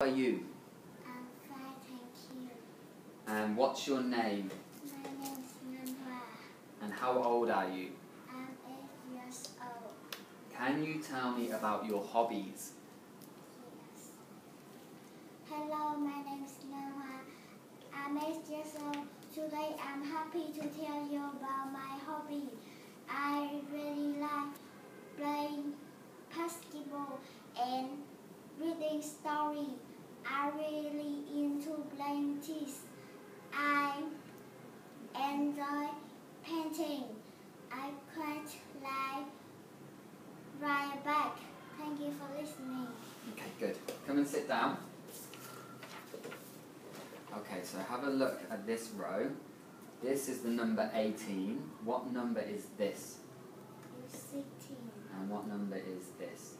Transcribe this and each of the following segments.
are you? I'm fine, thank you. And what's your name? My name's Nanhua. And how old are you? I'm eight years old. Can you tell me about your hobbies? Yes. Hello, my name's Nanhua. I'm eight years old. Today I'm happy to tell you about my hobby. I really like playing basketball and story. I'm really into playing chess. I enjoy painting. I quite like ride a bike. Thank you for listening. Okay, good. Come and sit down. Okay, so have a look at this row. This is the number 18. What number is this? 16, And what number is this?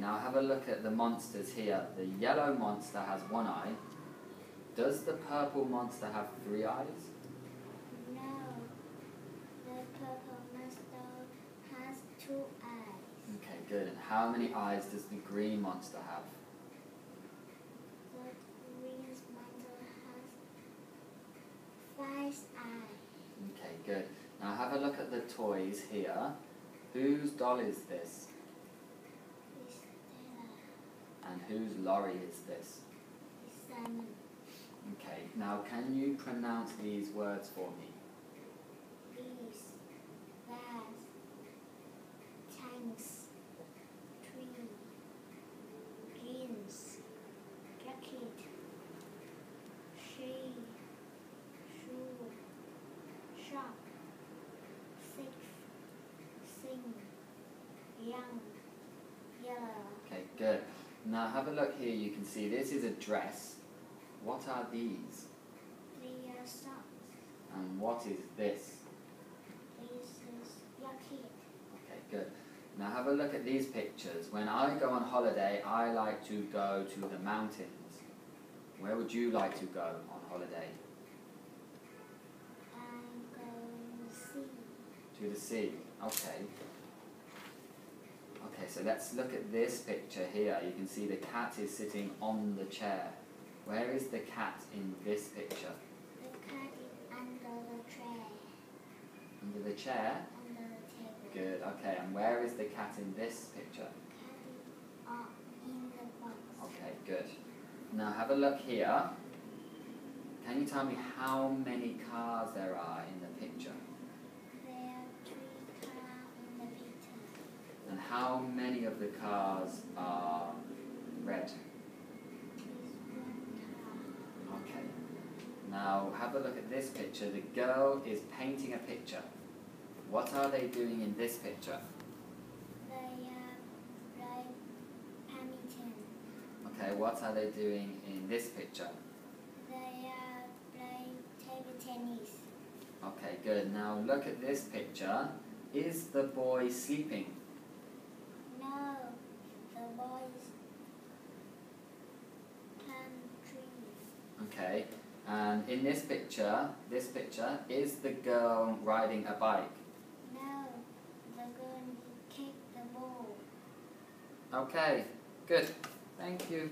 13, Okay, now have a look at the monsters here. The yellow monster has one eye. Does the purple monster have three eyes? No, the purple monster has two eyes. Okay, good. And how many eyes does the green monster have? The green monster has five eyes. Okay, good. Now have a look at the toys here. Whose doll is this? And whose lorry is this? Okay, now can you pronounce these words for me? Bees. Bass. Tanks. Tree. Jeans. Jacket. She. Shoe. Shop. Six. Sing. Young. Yellow. Okay, good. Now have a look here. You can see this is a dress. What are these? Three socks. And what is this? This is your kid. Okay, good. Now have a look at these pictures. When I go on holiday, I like to go to the mountains. Where would you like to go on holiday? I'm going to see. To the sea. Okay. So let's look at this picture here. You can see the cat is sitting on the chair. Where is the cat in this picture? The cat is under the tray. Under the chair? Under the table. Good, okay. And where is the cat in this picture? Cat is uh, in the box. Okay, good. Now have a look here. Can you tell me how many cars there are in the picture? There how many of the cars are red? There's one car. Okay. Now have a look at this picture. The girl is painting a picture. What are they doing in this picture? They uh, are playing badminton. Okay, what are they doing in this picture? They uh, are playing table tennis. Okay, good. Now look at this picture. Is the boy sleeping? No, the boys plant trees. Okay. And in this picture, this picture, is the girl riding a bike? No, the girl kick the ball. Okay, good. Thank you.